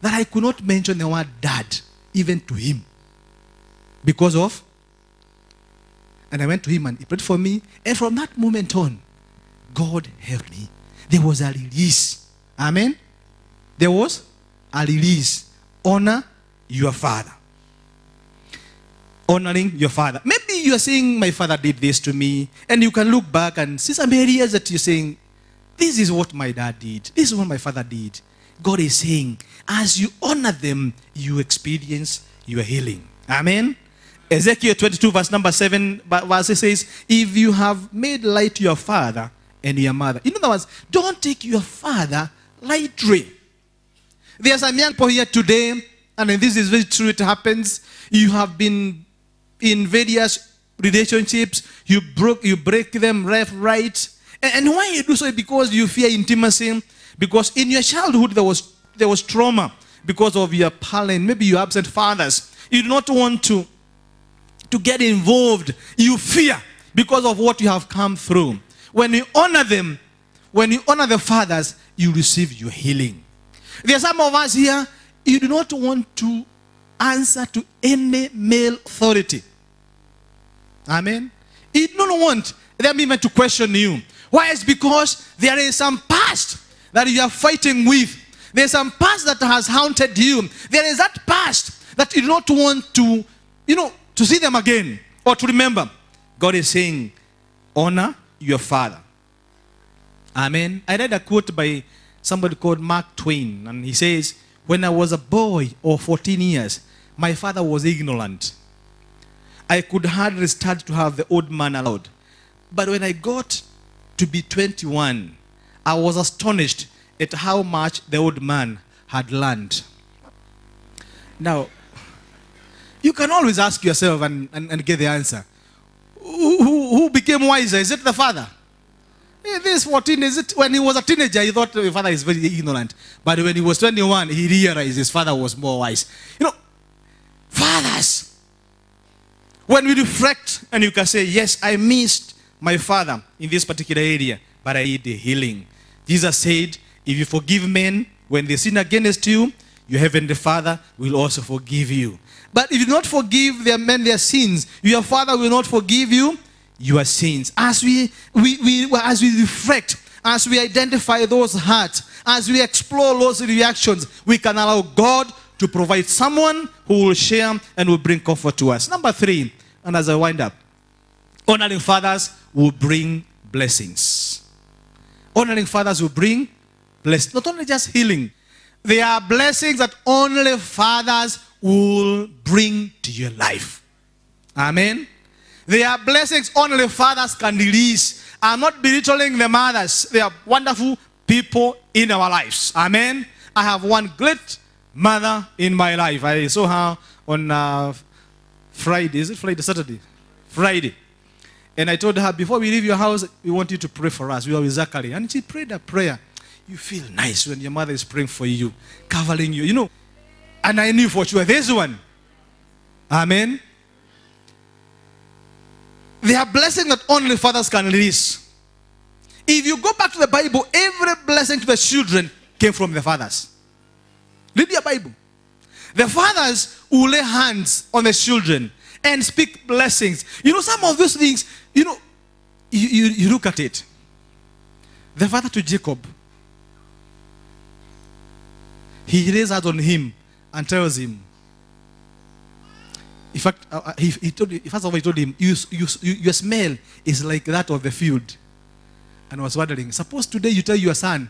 [SPEAKER 1] that I could not mention the word dad even to him. Because of and I went to him and he prayed for me. And from that moment on, God helped me. There was a release. Amen. There was a release. Honor your father. Honoring your father. Maybe you are saying, My father did this to me. And you can look back and see some areas that you're saying, This is what my dad did. This is what my father did. God is saying, As you honor them, you experience your healing. Amen. Ezekiel 22, verse number 7, verse it says, If you have made light your father and your mother. In other words, don't take your father lightly. There are some young people here today, and this is very true, it happens. You have been in various relationships, you broke, you break them left, right. And, why you do so? Because you fear intimacy. Because in your childhood there was there was trauma because of your parent, maybe your absent fathers. You do not want to to get involved. You fear because of what you have come through. When you honor them, when you honor the fathers, you receive your healing. There are some of us here, you do not want to answer to any male authority. Amen. You do not want them even to question you. Why? It's because there is some past that you are fighting with. There's some past that has haunted you. There is that past that you do not want to, you know, to see them again or to remember. God is saying, honor your father. Amen. I read a quote by somebody called Mark Twain, and he says, When I was a boy or 14 years, my father was ignorant. I could hardly start to have the old man allowed. But when I got to be 21, I was astonished at how much the old man had learned. Now, you can always ask yourself and, and, and get the answer. Who, who, who, became wiser? Is it the father? Hey, this 14, is it when he was a teenager, he thought his father is very ignorant. But when he was 21, he realized his father was more wise. You know, fathers, when we reflect and you can say, Yes, I missed my father in this particular area, but I need healing. Jesus said, If you forgive men when they sin against you, your heavenly Father will also forgive you. But if you do not forgive their men their sins, your Father will not forgive you your sins. As we, we, we as we reflect, as we identify those hearts, as we explore those reactions, we can allow God to provide someone who will share and will bring comfort to us. Number three, and as I wind up, honoring fathers will bring blessings. Honoring fathers will bring blessings. Not only just healing, there are blessings that only fathers will bring to your life. Amen. There are blessings only fathers can release. I'm not belittling the mothers. They are wonderful people in our lives. Amen. I have one great mother in my life. I saw her on uh, Friday. Is it Friday? Saturday? Friday. And I told her, before we leave your house, we want you to pray for us. We are with Zachary. And she prayed a prayer. You feel nice when your mother is praying for you, covering you. You know, and I knew for sure this one. Amen. There are blessings that only fathers can release. If you go back to the Bible, every blessing to the children came from the fathers. Read your Bible. The fathers will lay hands on the children and speak blessings. You know, some of those things, you know, you, you, you look at it. The father to Jacob, he lays hands on him and tells him, in fact, uh, uh, he, he told, first of all, he told him, you, you, you, your smell is like that of the field. And I was wondering, suppose today you tell your son,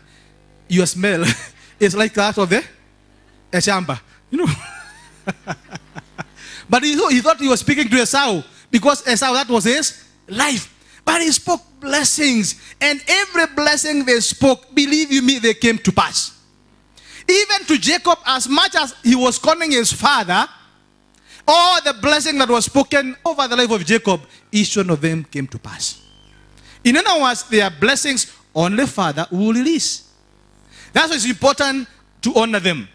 [SPEAKER 1] your smell is like that of the a shamba. You know? but he, thought- he thought he was speaking to Esau because Esau, that was his life. But he spoke blessings. And every blessing they spoke, believe you me, they came to pass. Even to Jacob, as much as he was calling his father, all the blessing that was spoken over the life of Jacob, each one of them came to pass. In other words, there are blessings only Father will release. That's why it's important to honor them.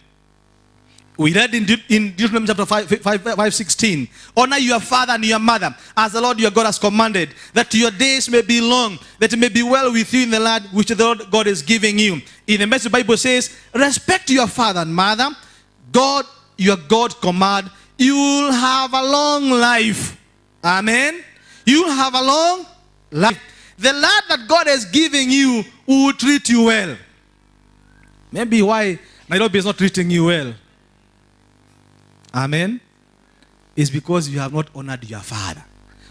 [SPEAKER 1] We read in, Deut- in Deuteronomy chapter 5, 5, 5, 16, honor your father and your mother as the Lord your God has commanded, that your days may be long, that it may be well with you in the land which the Lord God is giving you. In the message Bible says, respect your father and mother, God, your God command, you'll have a long life. Amen. You'll have a long life. The land that God is giving you will treat you well. Maybe why Nairobi is not treating you well. Amen. Is because you have not honored your father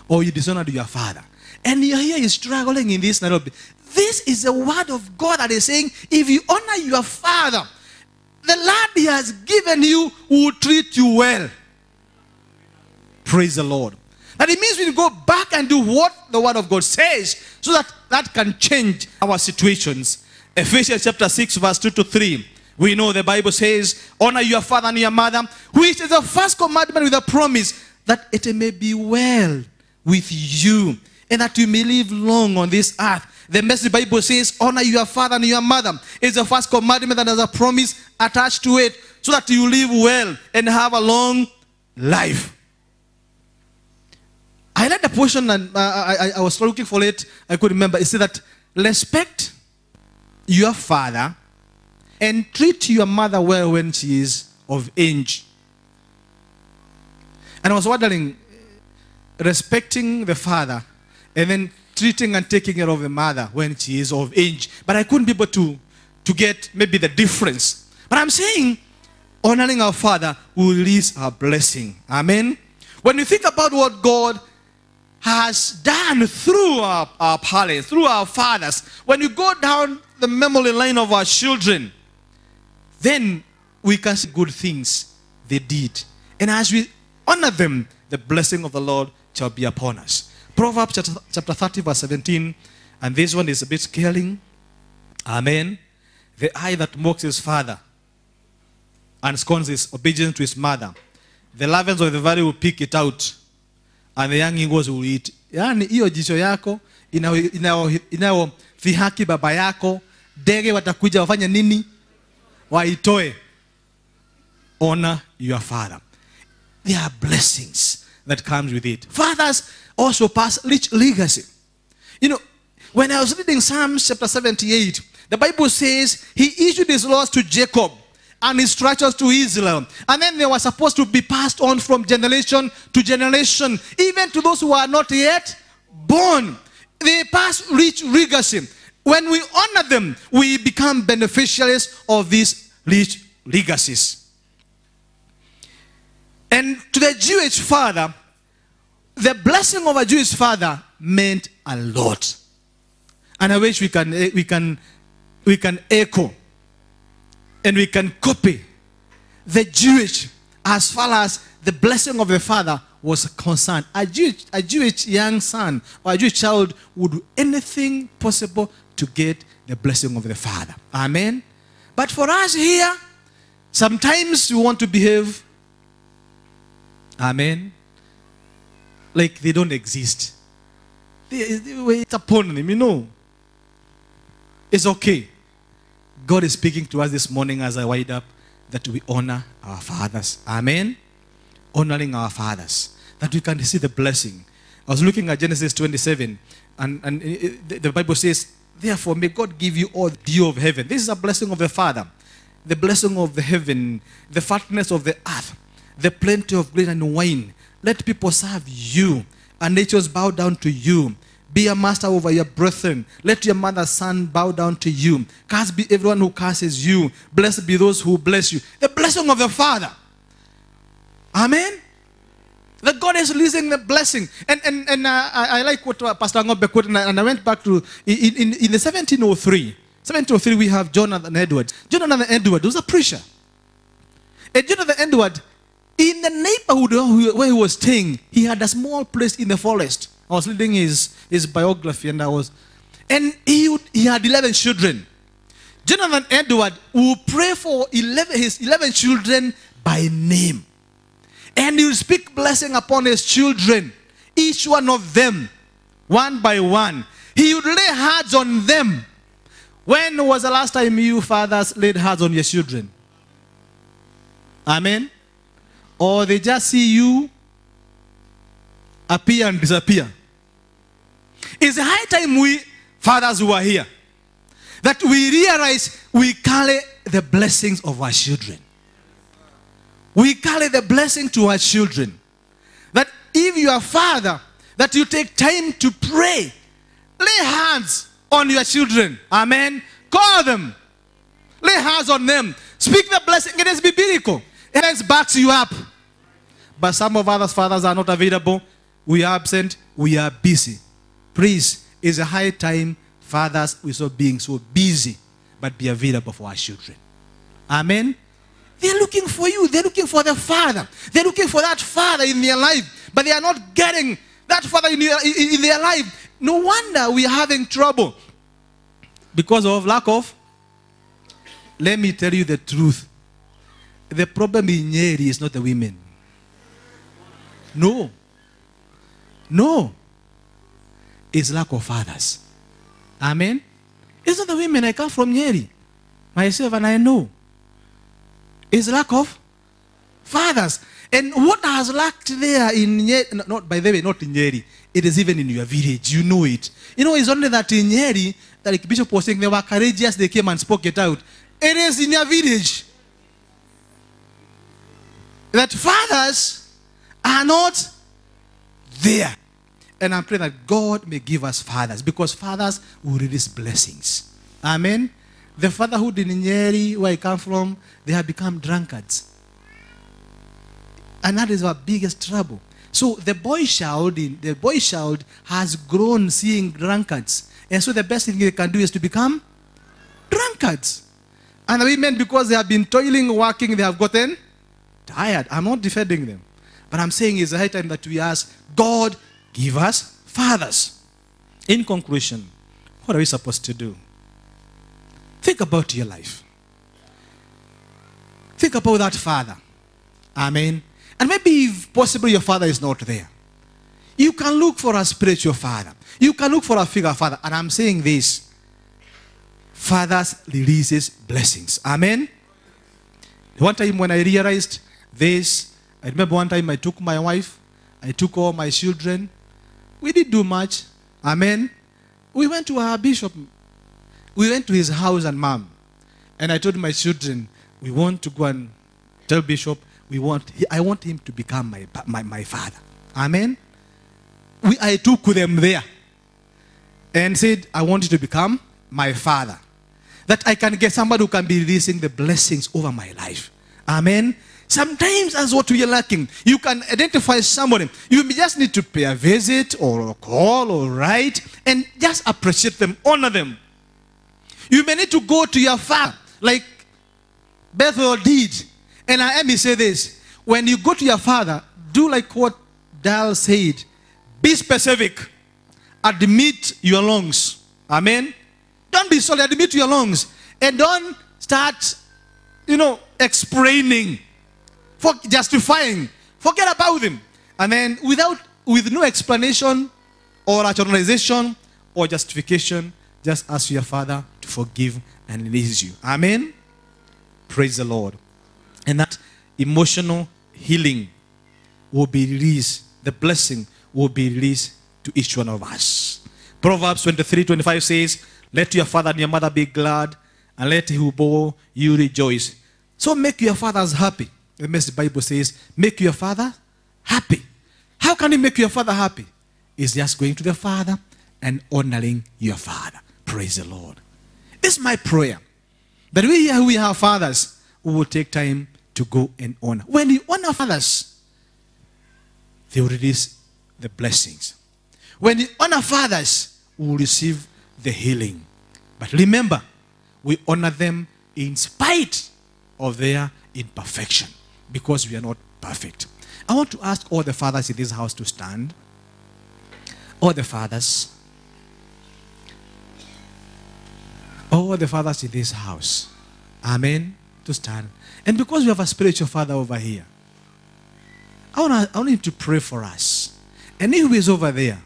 [SPEAKER 1] or you dishonored your father. And you're here, you're struggling in this Nairobi. This is the word of God that is saying if you honor your father, the land he has given you will treat you well. Praise the Lord. That it means we go back and do what the word of God says so that that can change our situations. Ephesians chapter 6, verse 2 to 3. We know the Bible says, Honor your father and your mother, which is the first commandment with a promise that it may be well with you and that you may live long on this earth. The message Bible says, Honor your father and your mother. It's the first commandment that has a promise attached to it so that you live well and have a long life. I read the portion and uh, I, I, I was looking for it. I could remember. It said that respect your father and treat your mother well when she is of age. And I was wondering, respecting the father and then treating and taking care of the mother when she is of age. But I couldn't be able to, to get maybe the difference. But I'm saying, honoring our father will release our blessing. Amen. When you think about what God has done through our, our parents, through our fathers, when you go down the memory line of our children, then we can see good things they did. And as we honor them, the blessing of the Lord shall be upon us. Proverbs chapter, chapter 30, verse 17, and this one is a bit scaling. Amen. The eye that mocks his father and scorns his obedience to his mother, the ravens of the valley will pick it out, and the young eagles will eat. Yaani hiyo jicho yako inayo- inayo- inayodhihaki baba yako, ndege watakuja wafanye nini? Waitoe. Honor your father. There are blessings that comes with it. Fathers also pass rich legacy. You know, when I was reading Psalms chapter 78, the Bible says he issued his laws to Jacob and statutes to Israel. And then they were supposed to be passed on from generation to generation, even to those who are not yet born. They pass rich legacy. When we honor them, we become beneficiaries of these rich legacies. And to the Jewish father, the blessing of a Jewish father meant a lot. And I wish we can, we can, we can echo and we can copy the Jewish as far as the blessing of the father was concerned. A Jewish, a Jewish young son or a Jewish child would do anything possible to get the blessing of the father. Amen. But for us here, sometimes we want to behave Amen. Like they don't exist. Wait upon them, you know. It's okay. God is speaking to us this morning as I wind up that we honor our fathers. Amen. Honoring our fathers. That we can see the blessing. I was looking at Genesis 27, and, and the Bible says, Therefore, may God give you all the dew of heaven. This is a blessing of the Father, the blessing of the heaven, the fatness of the earth, the plenty of grain and wine. Let people serve you, and nations bow down to you. Be a master over your brethren. Let your mother's son bow down to you. Curse be everyone who curses you. Blessed be those who bless you. The blessing of the Father. Amen. That God is releasing the blessing. And, and, and uh, I, I like what uh, Pastor Ngobe quoted, and I, went back to, in, in, in the 1703, 1703 we have Jonathan Edward. Jonathan Edward was a preacher. And Jonathan Edward, in the neighborhood where he was staying, he had a small place in the forest. I was reading his, his biography and I was, and he, he had 11 children. Jonathan Edward will pray for 11, his 11 children by name. And he will speak blessing upon his children, each one of them, one by one. He would lay hands on them. When was the last time you fathers laid hands on your children? Amen. Or they just see you appear and disappear. It's high time we, fathers who are here, that we realize we carry the blessings of our children. We carry the blessing to our children. That if you are father, that you take time to pray, lay hands on your children. Amen. Call them. Lay hands on them. Speak the blessing. It is biblical. It backs you up. But some of others fathers are not available. We are absent. We are busy. Please, it's a high time fathers we stop being so busy, but be available for our children. Amen. They're looking for you. They're looking for the father. They're looking for that father in their life, but they are not getting that father in, their- in in their life. No wonder we are having trouble because of lack of. Let me tell you the truth. The problem in Nyeri is not the women. No. No. It's lack of fathers. Amen. It's not the women. I come from Nyeri. Myself and I know. It's lack of fathers. And what has lacked there in Nyeri, no, not by the way, not in Nyeri, it is even in your village. You know it. You know, it's only that in Nyeri, that like Bishop was saying, they were courageous, they came and spoke it out. It is in your village. That fathers are not there. And I pray that God may give us fathers because fathers will release blessings. Amen. The fatherhood in Nyeri, where I come from, they have become drunkards. And that is our biggest trouble. So the boy child, the boy child has grown seeing drunkards. And so the best thing they can do is to become drunkards. And the women, because they have been toiling, working, they have gotten tired. I'm not defending them. But I'm saying it's the high time that we ask, God, give us fathers. In conclusion, what are we supposed to do? Think about your life. Think about that father. Amen. And maybe if possible your father is not there. You can look for a spiritual father. You can look for a figure father. And I'm saying this. Fathers releases blessings. Amen. One time when I realized this, I remember one time I took my wife, I took all my children. We didn't do much. Amen. We went to our bishop. We went to his house and mom. And I told my children, we want to go and tell bishop, we want, I want him to become my, my, my father. Amen. We, I took them there and said, I want you to become my father. That I can get somebody who can be releasing the blessings over my life. Amen. Sometimes that's what we are lacking. You can identify somebody. You just need to pay a visit or a call or write and just appreciate them, honor them. You may need to go to your father, like Bethel did. And I let me say this. When you go to your father, do like what Dal said. Be specific. Admit your lungs. Amen. Don't be sorry. Admit your lungs. And don't start, you know, explaining, for justifying. Forget about them. And then without, with no explanation or rationalization or justification, just ask your father to forgive and release you. Amen. Praise the Lord. And that emotional healing will be released. The blessing will be released to each one of us. Proverbs 23 25 says, Let your father and your mother be glad, and let he who bore you rejoice. So make your fathers happy. The message Bible says, Make your father happy. How can you make your father happy? It's just going to the father and honoring your father. Praise the Lord. It's my prayer that we here we have fathers who will take time to go and honor. When you honor fathers, they will release the blessings. When you honor fathers, we will receive the healing. But remember, we honor them in spite of their imperfection because we are not perfect. I want to ask all the fathers in this house to stand. All the fathers. All the fathers in this house. Amen. To stand. And because we have a spiritual father over here, I want, I want him to pray for us. And he who is over there,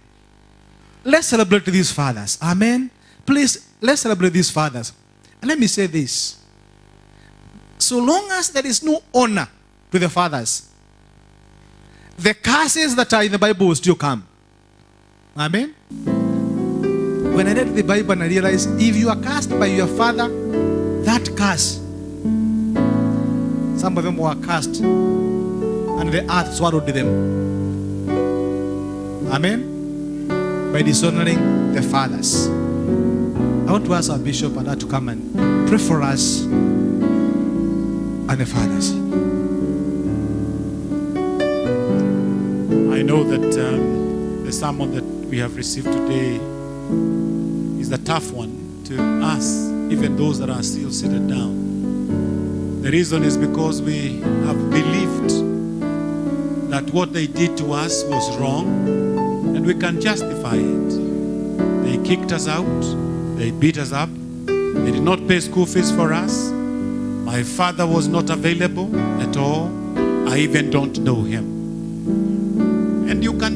[SPEAKER 1] let's celebrate these fathers. Amen. Please, let's celebrate these fathers. And let me say this. So long as there is no honor to the fathers, the curses that are in the Bible will still come. Amen. When I read the Bible and I realized if you are cursed by your father, that curse, some of them were cursed and the earth swallowed them. Amen. By dishonoring the fathers. I want to ask our bishop and to come and pray for us and the fathers.
[SPEAKER 7] Know that um, the sermon that we have received today is a tough one to us, even those that are still seated down. The reason is because we have believed that what they did to us was wrong and we can justify it. They kicked us out, they beat us up, they did not pay school fees for us. My father was not available at all. I even don't know him.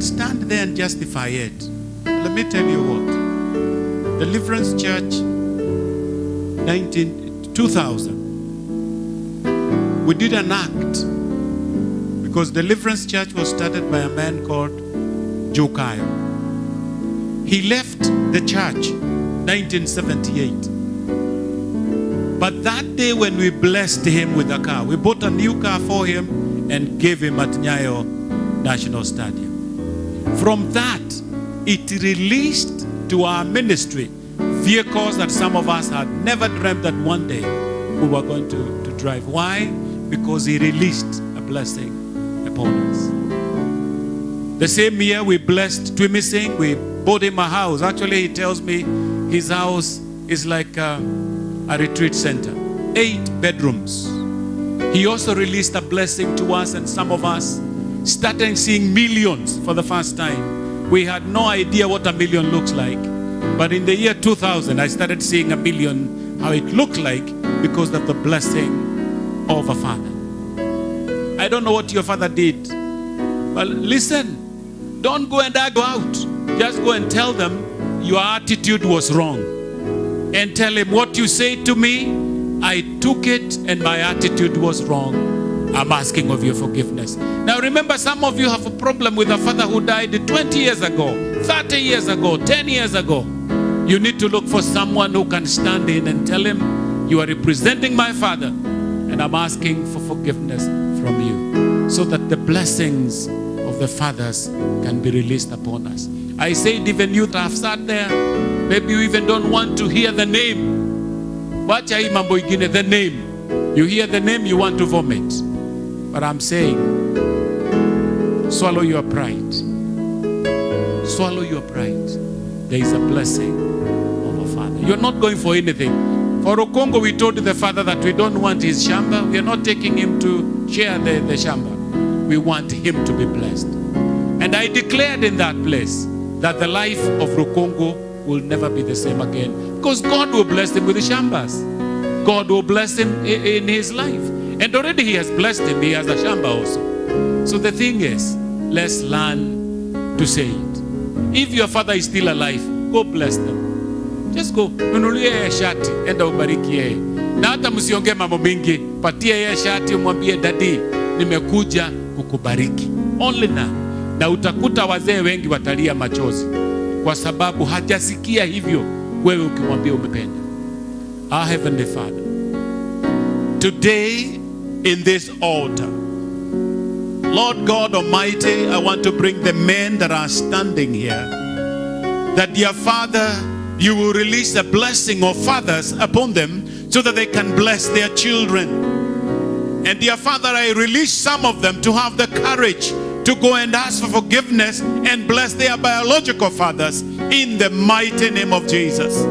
[SPEAKER 7] Stand there and justify it. Let me tell you what. Deliverance Church 19, 2000. We did an act because Deliverance Church was started by a man called Joe Kayo. He left the church 1978. But that day when we blessed him with a car, we bought a new car for him and gave him at Nyayo National Stadium. From that, it released to our ministry vehicles that some of us had never dreamt that one day we were going to, to drive. Why? Because he released a blessing upon us. The same year we blessed Twimi Singh, we bought him a house. Actually, he tells me his house is like a, a retreat center, eight bedrooms. He also released a blessing to us, and some of us started seeing millions for the first time. We had no idea what a million looks like. But in the year 2000, I started seeing a million, how it looked like because of the blessing of a father. I don't know what your father did, but listen, don't go and argue out. Just go and tell them your attitude was wrong. And tell him what you say to me, I took it and my attitude was wrong. I'm asking of your forgiveness. Now remember, some of you have a problem with a father who died 20 years ago, 30 years ago, 10 years ago. You need to look for someone who can stand in and tell him, You are representing my father, and I'm asking for forgiveness from you. So that the blessings of the fathers can be released upon us. I said, even you that have sat there, maybe you even don't want to hear the name. Wacha the name. You hear the name, you want to vomit. But I'm saying, swallow your pride. Swallow your pride. There is a blessing of a father. You're not going for anything. For Okongo, we told the father that we don't want his shamba. We are not taking him to share the, the shamba. We want him to be blessed. And I declared in that place that the life of Rukungu will never be the same again. Because God will bless him with the shambas. God will bless him in his life. And already he has blessed him. He has a shamba also. So the thing is, let's learn to say it. If your father is still alive, go bless them. Just go. Nunulie yeye shati, enda ubariki yeye. Na hata msiongee mambo mingi, patia yeye shati umwambie dadi, nimekuja kukubariki. Only now. na utakuta wazee wengi watalia machozi kwa sababu hajasikia hivyo wewe ukimwambia umependa. Our Heavenly Father, today in this altar, Lord God Almighty, I want to bring the men that are standing here that dear Father, you will release a blessing of fathers upon them so that they can bless their children. And dear Father, I release some of them to have the courage to go and ask for forgiveness and bless their biological fathers in the mighty name of Jesus.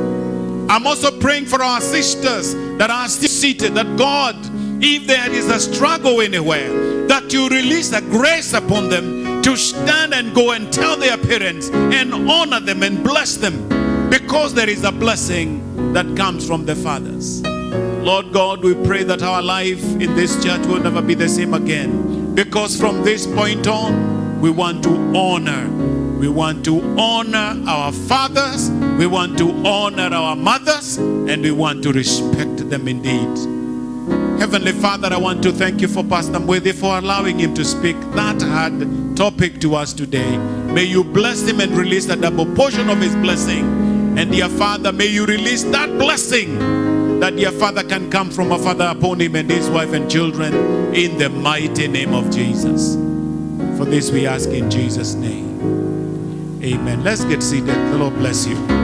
[SPEAKER 7] I'm also praying for our sisters that are still seated, that God, if there is a struggle anywhere, that you release a grace upon them to stand and go and tell their parents and honor them and bless them because there is a blessing that comes from the fathers. Lord God, we pray that our life in this church will never be the same again because from this point on, we want to honor. We want to honor our fathers, we want to honor our mothers, and we want to respect them indeed. Heavenly Father, I want to thank you for Pastor Mwithi for allowing him to speak that hard topic to us today. May you bless him and release a double portion of his blessing. And dear Father, may you release that blessing that dear Father can come from a father upon him and his wife and children in the mighty name of Jesus. For this we ask in Jesus' name. Amen. Let's get seated. The Lord bless you.